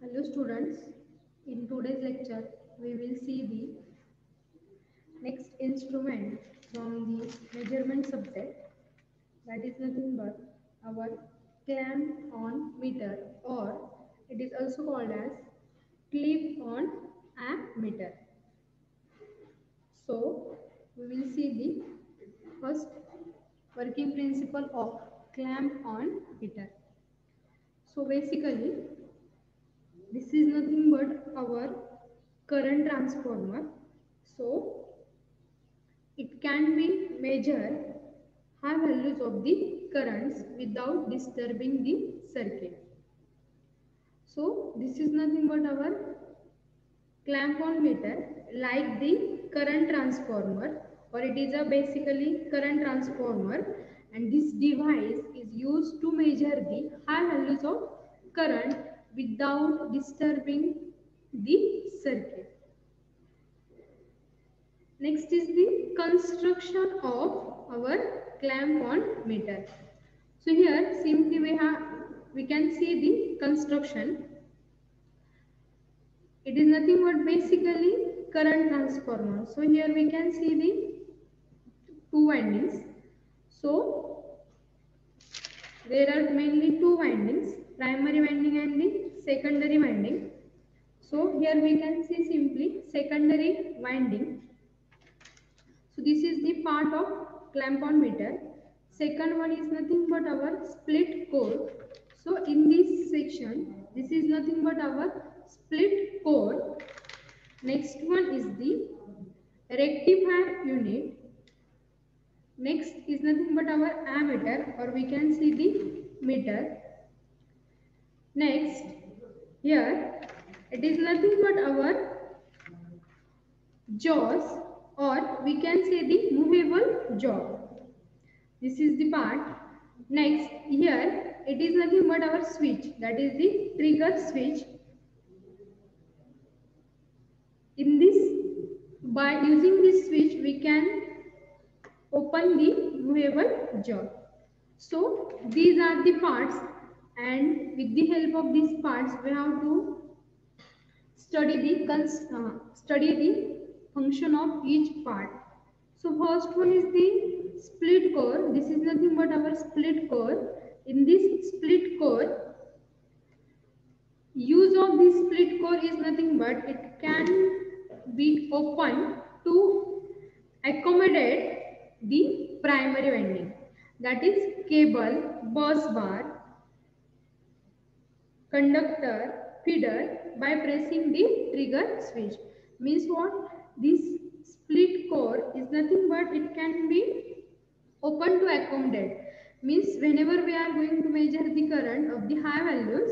Hello students, in today's lecture we will see the next instrument from the measurement subject that is nothing but our clamp on meter or it is also called as clip on ammeter. So we will see the first working principle of clamp on meter. So basically our current transformer. So it can be measured high values of the currents without disturbing the circuit. So this is nothing but our clamp on meter like the current transformer or it is a basically current transformer and this device is used to measure the high values of current without disturbing the circuit. Next is the construction of our clamp on meter. So here simply we have we can see the construction. It is nothing but basically current transformer. So here we can see the two windings. So there are mainly two windings primary winding and the secondary winding. So here we can see simply secondary winding. So this is the part of clamp on meter. Second one is nothing but our split core. So in this section, this is nothing but our split core. Next one is the rectifier unit. Next is nothing but our ammeter or we can see the meter Next, here it is nothing but our jaws or we can say the movable jaw. This is the part. Next, here it is nothing but our switch that is the trigger switch. In this, by using this switch, we can open the movable jaw. So, these are the parts and with the help of these parts we have to study the uh, study the function of each part. So first one is the split core this is nothing but our split core in this split core use of this split core is nothing but it can be open to accommodate the primary winding. That is cable bus bar conductor by pressing the trigger switch. Means what? This split core is nothing but it can be open to accommodate. Means whenever we are going to measure the current of the high values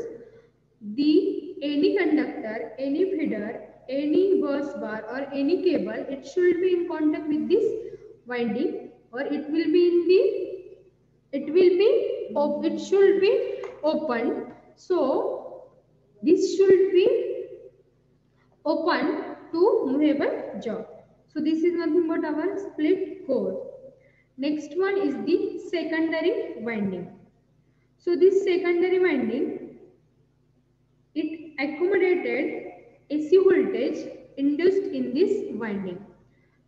the any conductor any feeder any bus bar or any cable it should be in contact with this winding or it will be in the it will be it should be open. So this should be open to movable jaw. So this is nothing but our split core. Next one is the secondary winding. So this secondary winding, it accommodated AC voltage induced in this winding.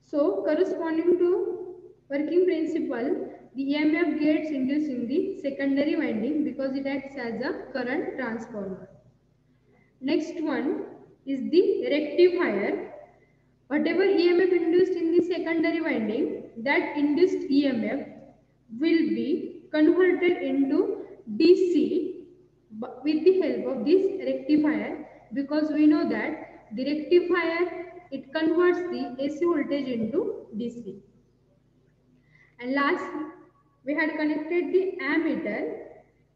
So corresponding to working principle, the EMF gets induced in the secondary winding because it acts as a current transformer. Next one is the rectifier. Whatever EMF induced in the secondary winding, that induced EMF will be converted into DC with the help of this rectifier because we know that the rectifier it converts the AC voltage into DC. And last we had connected the ammeter.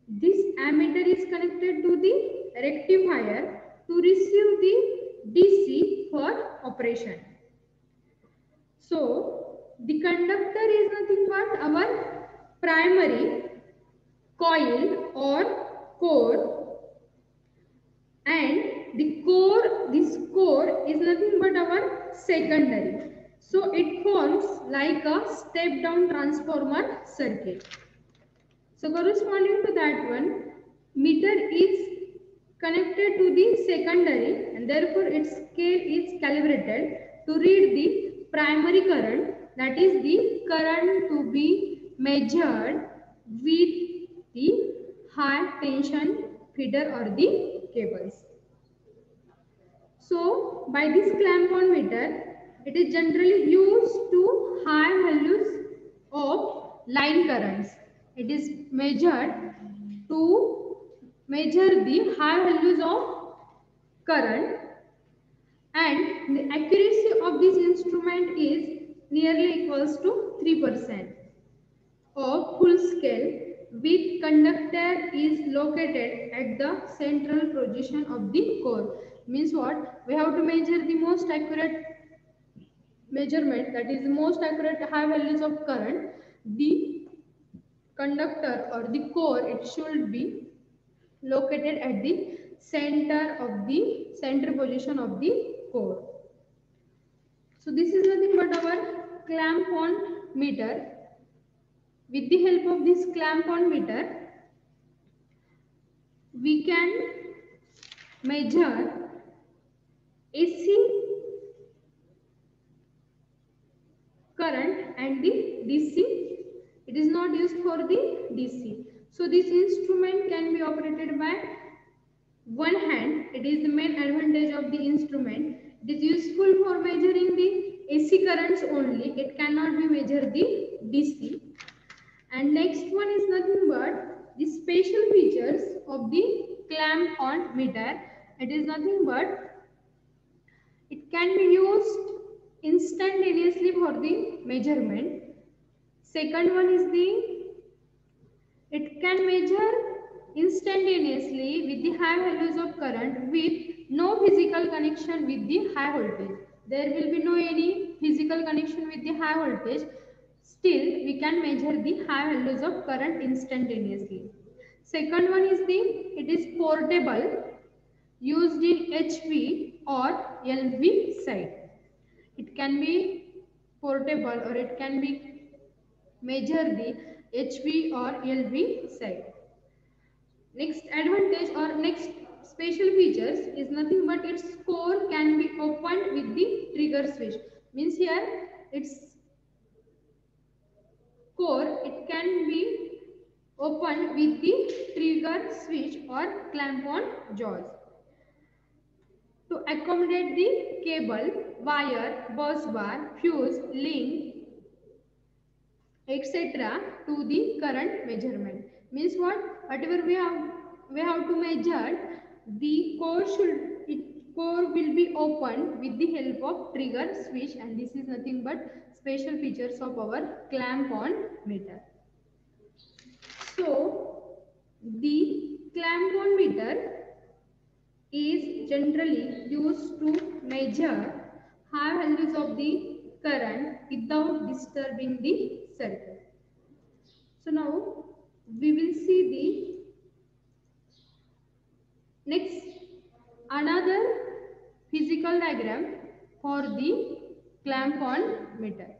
This ammeter is connected to the rectifier to receive the DC for operation. So, the conductor is nothing but our primary coil or core and the core, this core is nothing but our secondary. So it forms like a step down transformer circuit. So corresponding to that one, meter is connected to the secondary and therefore its scale is calibrated to read the primary current that is the current to be measured with the high tension feeder or the cables. So by this clamp on meter it is generally used to high values of line currents. It is measured to measure the high values of current and the accuracy of this instrument is nearly equals to 3% of full scale with conductor is located at the central position of the core. Means what? We have to measure the most accurate measurement that is the most accurate high values of current. The conductor or the core it should be located at the center of the center position of the core. So this is nothing but our clamp on meter. With the help of this clamp on meter, we can measure AC current and the DC. It is not used for the DC. So this instrument can be operated by one hand. It is the main advantage of the instrument. It is useful for measuring the AC currents only. It cannot be measured the DC. And next one is nothing but the special features of the clamp on meter. It is nothing but it can be used instantaneously for the measurement. Second one is the it can measure instantaneously with the high values of current with no physical connection with the high voltage. There will be no any physical connection with the high voltage. Still, we can measure the high values of current instantaneously. Second one is the, it is portable, used in HV or LV side. It can be portable or it can be measure the HV or LV side. Next advantage or next special features is nothing but its core can be opened with the trigger switch. Means here its core it can be opened with the trigger switch or clamp on jaws. To accommodate the cable, wire, bus bar, fuse, link, etc. to the current measurement. Means what? Whatever we have we have to measure, the core should it core will be opened with the help of trigger switch and this is nothing but special features of our clamp on meter. So the clamp on meter is generally used to measure high values of the current without disturbing the circuit. So now we will see the next another physical diagram for the clamp on meter.